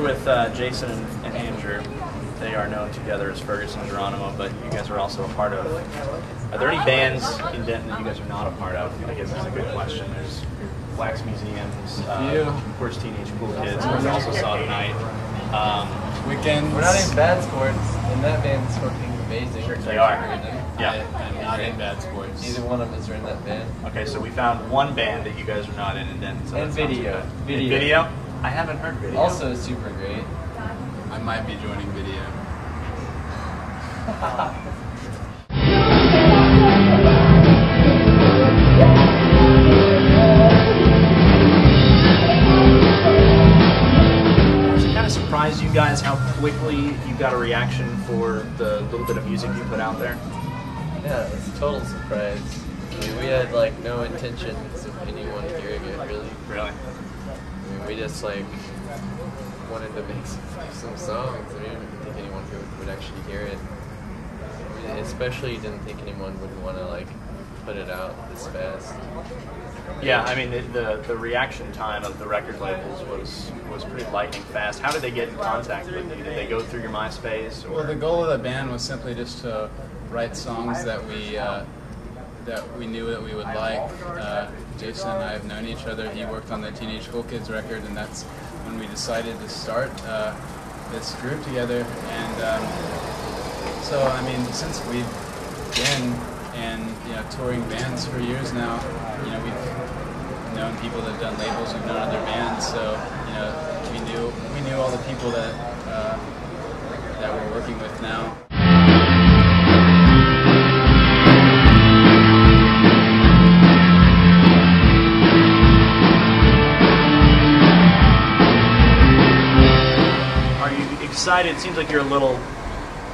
with uh, Jason and, and Andrew. They are known together as Fergus and Geronimo, but you guys are also a part of. Are there any bands in Denton that you guys are not a part of? I guess that's a good question. There's Wax Museums, uh, of course, Teenage Cool Kids, who we also saw tonight. Um, Weekend. We're not in bad sports, and that band's fucking amazing. They are. I, yeah. I'm not in bad sports. Neither one of us are in that band. Okay, so we found one band that you guys are not in in Denton. So And that sounds video. And Video. Video? I haven't heard video. Also super great. I might be joining video. Does kind of surprise you guys how quickly you got a reaction for the little bit of music you put out there? Yeah, it's a total surprise. I mean, we had like no intentions of anyone hearing it really. Really? I mean, we just like wanted to make some, some songs. We didn't think anyone would, would actually hear it. I mean, especially didn't think anyone would want to like put it out this fast. Yeah, I mean the, the the reaction time of the record labels was was pretty lightning fast. How did they get in contact with you? Did they go through your MySpace or? Well, the goal of the band was simply just to write songs that we uh, that we knew that we would like. Uh, Jason and I have known each other. He worked on the Teenage Cool Kids record, and that's when we decided to start uh, this group together. And um, so, I mean, since we've been in you know touring bands for years now, you know we've known people that have done labels, we've known other bands, so you know we knew we knew all the people that uh, that we're working with now. Excited? It seems like you're a little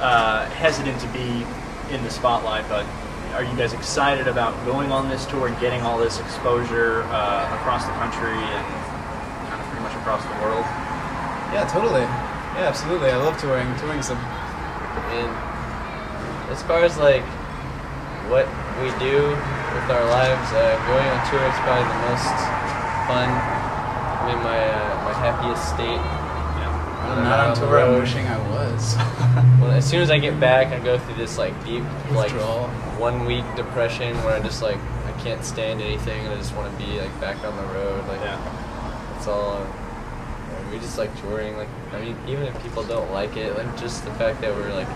uh, hesitant to be in the spotlight, but are you guys excited about going on this tour and getting all this exposure uh, across the country and kind of pretty much across the world? Yeah, totally. Yeah, absolutely. I love touring. Touring's a And as far as like what we do with our lives, uh, going on tour is probably the most fun. I'm in my uh, my happiest state. Yeah. I'm not on the tour. I'm wishing I was. Well, as soon as I get back, I go through this like deep, like Withdrawal. one week depression where I just like I can't stand anything and I just want to be like back on the road. Like Yeah. that's all. uh, We just like touring. Like I mean, even if people don't like it, like just the fact that we're like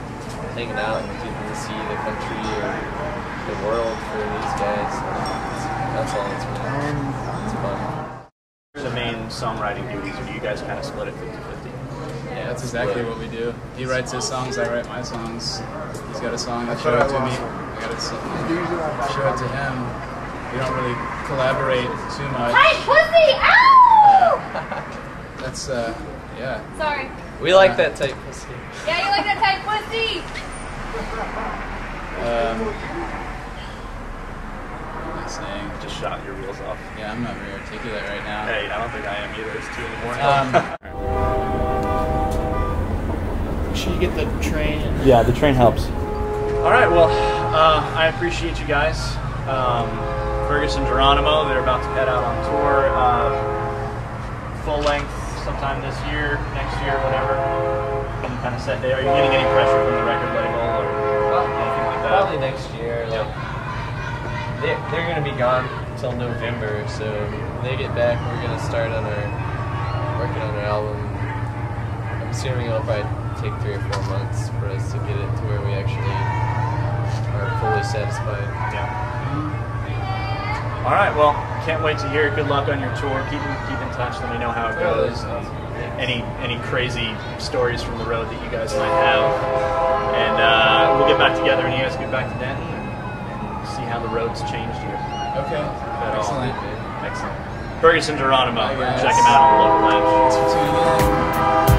hanging out and getting to see the country or the world for these guys. It's, that's all. It's really it's fun. the main songwriting duties, or do you guys kind of split it 50 50? Yeah, That's exactly what we do. He writes his songs, I write my songs. He's got a song, I That's show it to me. I got to show it to him. We don't really collaborate too much. Tight pussy! Ow! That's uh, yeah. Sorry. We like that type pussy. Yeah, you like that type pussy? Um, what am saying? Just shot your wheels off. Yeah, I'm not very articulate right now. Hey, I don't think I am either. It's two in the morning. Um, get the train. yeah, the train helps. All right, well, uh, I appreciate you guys. Um, and Geronimo, they're about to head out on tour. Uh, full length sometime this year, next year, whatever. Any kind of set day. Are you getting any pressure from the record label or anything like that? Probably next year. Like they they're gonna be gone until November, so when they get back, we're gonna start on our working on our album. I'm assuming it'll probably take three or four months for us to get it to where we actually are fully satisfied. Yeah. All right. Well, can't wait to hear it. Good luck on your tour. Keep in, keep in touch. Let me know how it goes. Any any crazy stories from the road that you guys might have, and uh, we'll get back together and you guys get back to Denton and see how the road's changed here. okay. At all. Excellent. Excellent. Fergus and Geronimo. Check him out on the local edge. Thanks for tuning